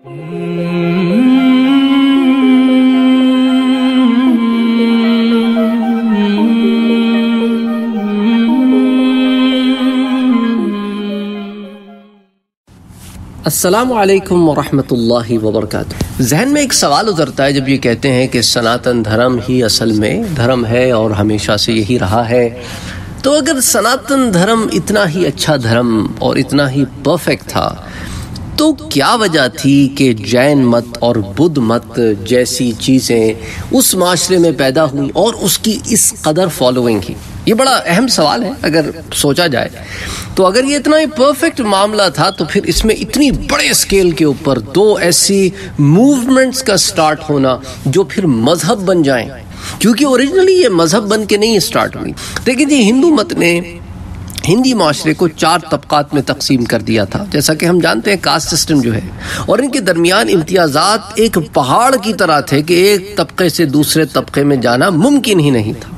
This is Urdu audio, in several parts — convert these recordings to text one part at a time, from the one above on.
السلام علیکم ورحمۃ اللہ وبرکاتہ۔ ذہن میں ایک سوال اترتا ہے جب یہ کہتے ہیں کہ سناتن دھرم ہی اصل میں دھرم ہے اور ہمیشہ سے یہی رہا ہے، تو اگر سناتن دھرم اتنا ہی اچھا دھرم اور اتنا ہی پرفیکٹ تھا تو کیا وجہ تھی کہ جین مت اور بدھ مت جیسی چیزیں اس معاشرے میں پیدا ہوئیں اور اس کی اس قدر فالوئنگ ہی یہ بڑا اہم سوال ہے، اگر سوچا جائے۔ تو اگر یہ اتنا ہی پرفیکٹ معاملہ تھا، تو پھر اس میں اتنی بڑے اسکیل کے اوپر دو ایسی موومنٹس کا سٹارٹ ہونا جو پھر مذہب بن جائیں۔ کیونکہ اوریجنلی یہ مذہب بن کے نہیں سٹارٹ ہوئی۔ لیکن جی ہندو مت نے ہندی معاشرے کو چار طبقات میں تقسیم کر دیا تھا۔ جیسا کہ ہم جانتے ہیں کاسٹ سسٹم جو ہے، اور ان کے درمیان امتیازات ایک پہاڑ کی طرح تھے کہ ایک طبقے سے دوسرے طبقے میں جانا ممکن ہی نہیں تھا۔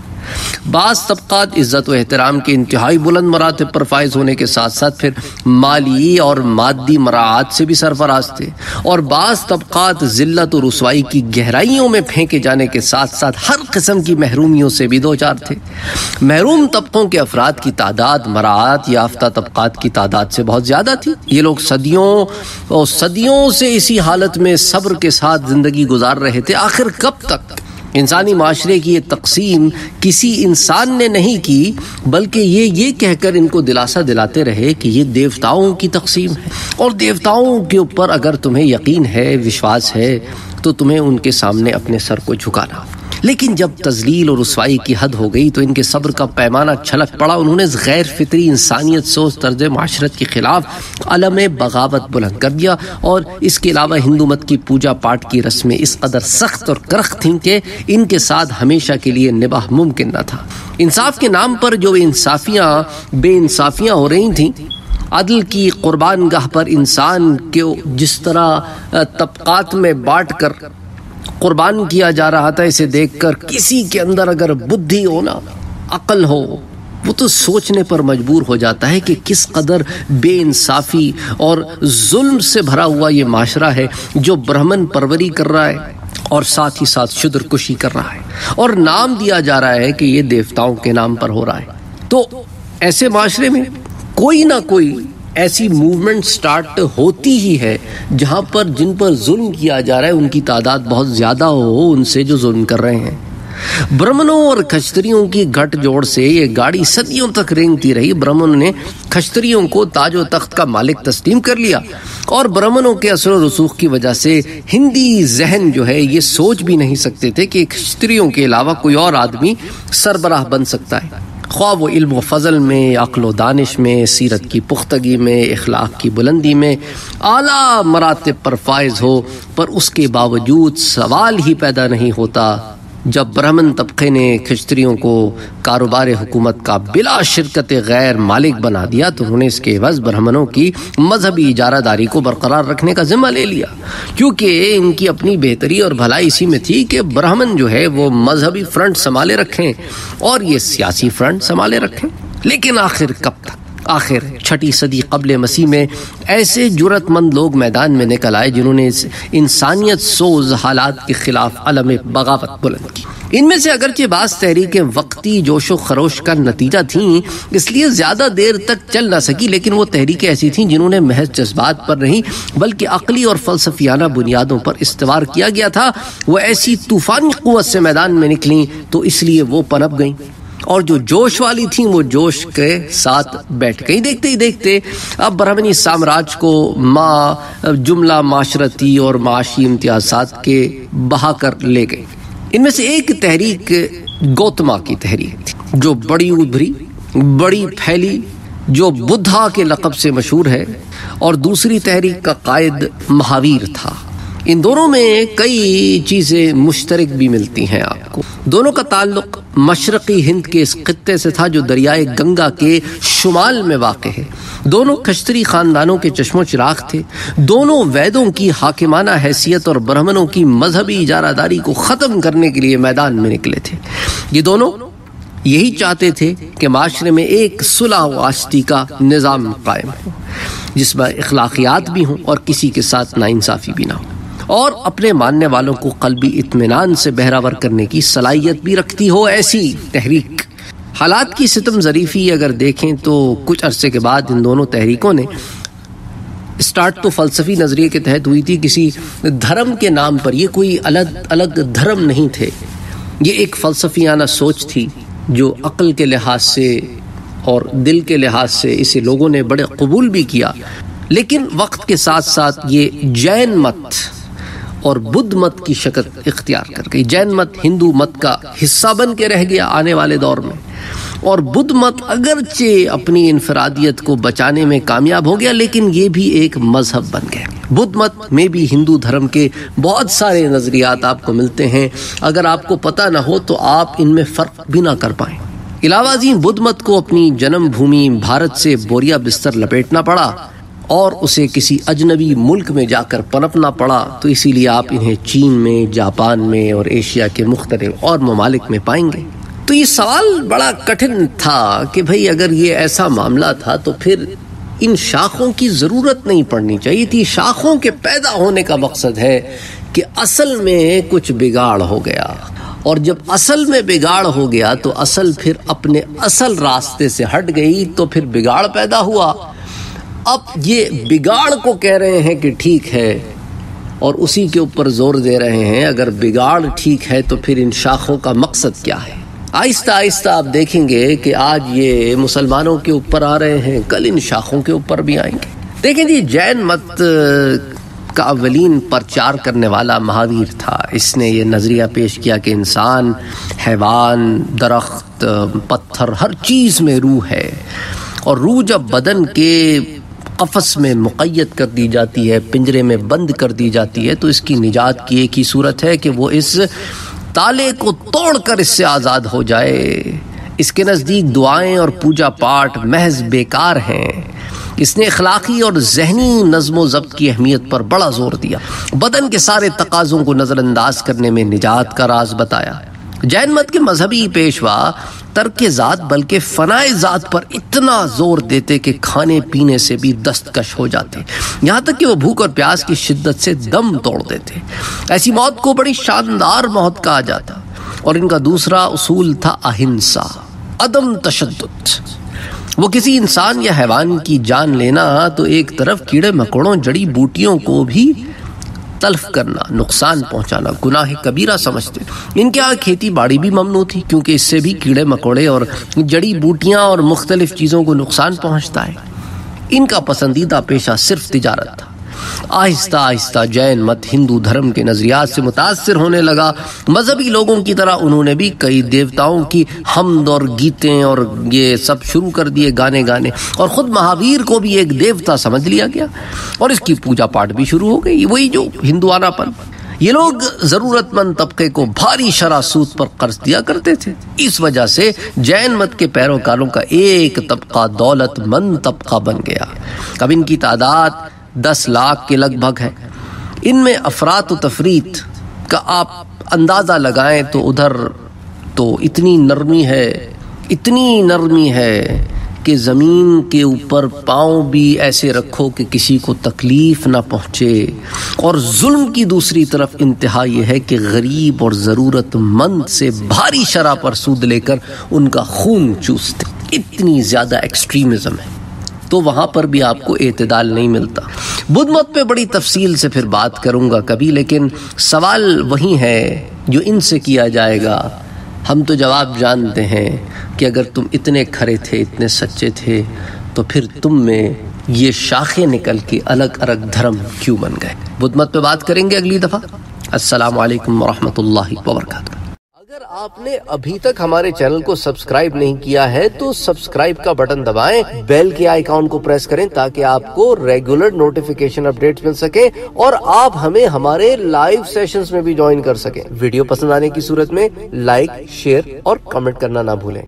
بعض طبقات عزت و احترام کے انتہائی بلند مراتب پر فائز ہونے کے ساتھ ساتھ پھر مالی اور مادی مراعات سے بھی سرفراز تھے۔ اور بعض طبقات ذلت و رسوائی کی گہرائیوں میں پھینکے جانے کے ساتھ ساتھ ہر قسم کی محرومیوں سے بھی دو چار تھے۔ محروم طبقات طبقوں کے افراد کی تعداد، مراعات، یافتہ طبقات کی تعداد سے بہت زیادہ تھی۔ یہ لوگ صدیوں اور صدیوں سے اسی حالت میں صبر کے ساتھ زندگی گزار رہے تھے۔ آخر کب تک؟ انسانی معاشرے کی یہ تقسیم کسی انسان نے نہیں کی، بلکہ یہ یہ کہہ کر ان کو دلاسا دلاتے رہے کہ یہ دیوتاؤں کی تقسیم ہے۔ اور دیوتاؤں کے اوپر اگر تمہیں یقین ہے، وشواس ہے، تو تمہیں ان کے سامنے اپنے سر کو جھکانا۔ لیکن جب تزلیل اور رسوائی کی حد ہو گئی تو ان کے صبر کا پیمانہ چھلک پڑا۔ انہوں نے غیر فطری انسانیت سوچ طرز معاشرت کے خلاف علم بغاوت بلند کر دیا اور اس کے علاوہ ہندو مت کی پوجا پاٹ کی رسمیں اس قدر سخت اور کرخ تھیں کہ ان کے ساتھ ہمیشہ کے لیے نباہ ممکن نہ تھا۔ انصاف کے نام پر جو انصافیاں بے انصافیاں ہو رہی تھیں، عدل کی قربان گاہ پر انسان کے جس طرح طبقات میں بانٹ کر قربان کیا جا رہا تھا، اسے دیکھ کر کسی کے اندر اگر بدھی ہونا عقل ہو، وہ تو سوچنے پر مجبور ہو جاتا ہے کہ کس قدر بے انصافی اور ظلم سے بھرا ہوا یہ معاشرہ ہے جو برہمن پروری کر رہا ہے اور ساتھ ہی ساتھ شدر کشی کر رہا ہے اور نام دیا جا رہا ہے کہ یہ دیوتاؤں کے نام پر ہو رہا ہے۔ تو ایسے معاشرے میں کوئی نہ کوئی ایسی موومنٹ سٹارٹ ہوتی ہی ہے، جہاں پر جن پر ظلم کیا جا رہا ہے، ان کی تعداد بہت زیادہ ہو، ان سے جو ظلم کر رہے ہیں۔ برمنوں اور کھچتریوں کی گھٹ جوڑ سے یہ گاڑی صدیوں تک رینگتی رہی۔ برمن نے کھچتریوں کو تاج و تخت کا مالک تسلیم کر لیا۔ اور برمنوں کے اثر و رسوخ کی وجہ سے ہندی ذہن جو ہے، یہ سوچ بھی نہیں سکتے تھے کہ کھچتریوں کے علاوہ کوئی اور آدمی سربراہ بن سکتا ہے۔ خواہ و علم و فضل میں، عقل و دانش میں، سیرت کی پختگی میں، اخلاق کی بلندی میں اعلیٰ مراتب پر فائز ہو، پر اس کے باوجود سوال ہی پیدا نہیں ہوتا۔ جب برہمن طبقے نے کھچتریوں کو کاروبار حکومت کا بلا شرکت غیر مالک بنا دیا، تو انہوں نے اس کے عوض برہمنوں کی مذہبی اجارہ داری کو برقرار رکھنے کا ذمہ لے لیا۔ کیونکہ ان کی اپنی بہتری اور بھلائی اسی میں تھی کہ برہمن جو ہے وہ مذہبی فرنٹ سنبھالے رکھیں اور یہ سیاسی فرنٹ سنبھالے رکھیں۔ لیکن آخر کب تک؟ آخر، چھٹی صدی قبل مسیح میں ایسے جرت مند لوگ میدان میں نکل آئے جنہوں نے انسانیت سوز حالات کے خلاف علم بغاوت بلند کی۔ ان میں سے اگرچہ بعض تحریکیں وقتی جوش و خروش کا نتیجہ تھیں، اس لیے زیادہ دیر تک چل نہ سکی، لیکن وہ تحریکیں ایسی تھیں جنہوں نے محض جذبات پر نہیں، بلکہ عقلی اور فلسفیانہ بنیادوں پر استوار کیا گیا تھا۔ وہ ایسی طوفانی قوت سے میدان میں نکلیں تو اس لیے وہ پنپ گئیں۔ اور جو جوش والی تھیں وہ جوش کے ساتھ بیٹھ گئی دیکھتے ہی دیکھتے اب برہمنی سامراج کو ماں، جملہ معاشرتی اور معاشی امتیازات کے بہا کر لے گئے۔ ان میں سے ایک تحریک گوتما کی تحریک تھی، جو بڑی ابھری بڑی پھیلی، جو بدھا کے لقب سے مشہور ہے۔ اور دوسری تحریک کا قائد مہاویر تھا۔ ان دونوں میں کئی چیزیں مشترک بھی ملتی ہیں آپ کو۔ دونوں کا تعلق مشرقی ہند کے اس خطے سے تھا جو دریائے گنگا کے شمال میں واقع ہے۔ دونوں کشتری خاندانوں کے چشم و چراغ تھے۔ دونوں ویدوں کی حاکمانہ حیثیت اور برہمنوں کی مذہبی اجارہ داری کو ختم کرنے کے لیے میدان میں نکلے تھے۔ یہ دونوں یہی چاہتے تھے کہ معاشرے میں ایک صلح و آشتی کا نظام قائم ہو، جس میں اخلاقیات بھی ہوں اور کسی کے ساتھ ناانصافی بھی نہ ہو۔ اور اپنے ماننے والوں کو قلبی اطمینان سے بہراور کرنے کی صلاحیت بھی رکھتی ہو ایسی تحریک۔ حالات کی ستم ظریفی اگر دیکھیں تو کچھ عرصے کے بعد ان دونوں تحریکوں نے اسٹارٹ تو فلسفی نظریے کے تحت ہوئی تھی، کسی دھرم کے نام پر۔ یہ کوئی الگ الگ دھرم نہیں تھے۔ یہ ایک فلسفیانہ سوچ تھی جو عقل کے لحاظ سے اور دل کے لحاظ سے اسے لوگوں نے بڑے قبول بھی کیا۔ لیکن وقت کے ساتھ ساتھ یہ جین مت اور بدھ مت کی شکل اختیار کر گئی۔ جین مت ہندو مت کا حصہ بن کے رہ گیا آنے والے دور میں۔ اور بدھ مت اگرچہ اپنی انفرادیت کو بچانے میں کامیاب ہو گیا، لیکن یہ بھی ایک مذہب بن گیا۔ بدھ مت میں بھی ہندو دھرم کے بہت سارے نظریات آپ کو ملتے ہیں۔ اگر آپ کو پتہ نہ ہو تو آپ ان میں فرق بھی نہ کر پائیں۔ علاوہ ازیں بدھ مت کو اپنی جنم بھومی بھارت سے بوریا بستر لپیٹنا پڑا۔ اور اسے کسی اجنبی ملک میں جا کر پنپنا پڑا، تو اسی لیے آپ انہیں چین میں، جاپان میں اور ایشیا کے مختلف اور ممالک میں پائیں گے۔ تو یہ سوال بڑا کٹھن تھا کہ بھئی اگر یہ ایسا معاملہ تھا تو پھر ان شاخوں کی ضرورت نہیں پڑنی چاہیے تھی۔ شاخوں کے پیدا ہونے کا مقصد ہے کہ اصل میں کچھ بگاڑ ہو گیا۔ اور جب اصل میں بگاڑ ہو گیا تو اصل پھر اپنے اصل راستے سے ہٹ گئی، تو پھر بگاڑ پیدا ہوا۔ اب یہ بگاڑ کو کہہ رہے ہیں کہ ٹھیک ہے، اور اسی کے اوپر زور دے رہے ہیں، اگر بگاڑ ٹھیک ہے تو پھر ان شاخوں کا مقصد کیا ہے؟ آہستہ آہستہ آپ دیکھیں گے کہ آج یہ مسلمانوں کے اوپر آ رہے ہیں، کل ان شاخوں کے اوپر بھی آئیں گے۔ دیکھیں جی جین مت کا اولین پرچار کرنے والا مہاویر تھا۔ اس نے یہ نظریہ پیش کیا کہ انسان، حیوان، درخت، پتھر، ہر چیز میں روح ہے۔ اور روح جب بدن کے قفص میں مقید کر دی جاتی ہے، پنجرے میں بند کر دی جاتی ہے۔ تو اس کی نجات کی ایک ہی صورت ہے کہ وہ اس تالے کو توڑ کر اس سے آزاد ہو جائے۔ اس کے نزدیک دعائیں اور پوجا پاٹ محض بیکار ہیں۔ اس نے اخلاقی اور ذہنی نظم و ضبط کی اہمیت پر بڑا زور دیا۔ بدن کے سارے تقاضوں کو نظر انداز کرنے میں نجات کا راز بتایا۔ جین مت کے مذہبی پیشوا ترک ذات، بلکہ فنائے ذات پر اتنا زور دیتے کہ کھانے پینے سے بھی دستکش ہو جاتے۔ یہاں تک کہ وہ بھوک اور پیاس کی شدت سے دم توڑ دیتے۔ ایسی موت کو بڑی شاندار موت کہا جاتا۔ اور ان کا دوسرا اصول تھا اہنسا، عدم تشدد۔ وہ کسی انسان یا حیوان کی جان لینا، تو ایک طرف کیڑے مکوڑوں، جڑی بوٹیوں کو بھی تلف کرنا، نقصان پہنچانا، گناہ کبیرہ سمجھتے۔ ان کے ہاں کھیتی باڑی بھی ممنوع تھی، کیونکہ اس سے بھی کیڑے، مکوڑے اور جڑی بوٹیاں اور مختلف چیزوں کو نقصان پہنچتا ہے۔ ان کا پسندیدہ پیشہ صرف تجارت تھا۔ آہستہ آہستہ جین مت ہندو دھرم کے نظریات سے متاثر ہونے لگا۔ مذہبی لوگوں کی طرح انہوں نے بھی کئی دیوتاؤں کی حمد اور گیتیں اور یہ سب شروع کر دیے گانے گانے۔ اور خود مہاویر کو بھی ایک دیوتا سمجھ لیا گیا۔ اور اس کی پوجا پاٹ بھی شروع ہو گئی۔ وہی جو ہندوانہ پن۔ یہ لوگ ضرورت مند طبقے کو بھاری شرح سود پر قرض دیا کرتے تھے۔ اس وجہ سے جین مت کے پیروکاروں کا ایک طبقہ دولت مند طبقہ بن گیا۔ اب ان کی تعداد دس لاکھ کے لگ بھگ ہے۔ ان میں افراد و تفریت کا آپ اندازہ لگائیں تو ادھر تو اتنی نرمی ہے، اتنی نرمی ہے کہ زمین کے اوپر پاؤں بھی ایسے رکھو کہ کسی کو تکلیف نہ پہنچے۔ اور ظلم کی دوسری طرف انتہا یہ ہے کہ غریب اور ضرورت مند سے بھاری شرح پر سود لے کر ان کا خون چوستے۔ اتنی زیادہ ایکسٹریمزم ہے۔ تو وہاں پر بھی آپ کو اعتدال نہیں ملتا۔ بدھ مت پہ بڑی تفصیل سے پھر بات کروں گا کبھی، لیکن سوال وہی ہے جو ان سے کیا جائے گا۔ ہم تو جواب جانتے ہیں کہ اگر تم اتنے کھرے تھے، اتنے سچے تھے، تو پھر تم میں یہ شاخیں نکل کے الگ الگ دھرم کیوں بن گئے؟ بدھ مت پہ بات کریں گے اگلی دفعہ۔ السلام علیکم ورحمۃ اللہ وبرکاتہ۔ اگر آپ نے ابھی تک ہمارے چینل کو سبسکرائب نہیں کیا ہے تو سبسکرائب کا بٹن دبائیں، بیل کے آئیکن کو پریس کریں تاکہ آپ کو ریگولر نوٹیفیکیشن اپڈیٹ مل سکے اور آپ ہمیں ہمارے لائیو سیشنز میں بھی جوائن کر سکیں۔ ویڈیو پسند آنے کی صورت میں لائک شیئر اور کمنٹ کرنا نہ بھولیں۔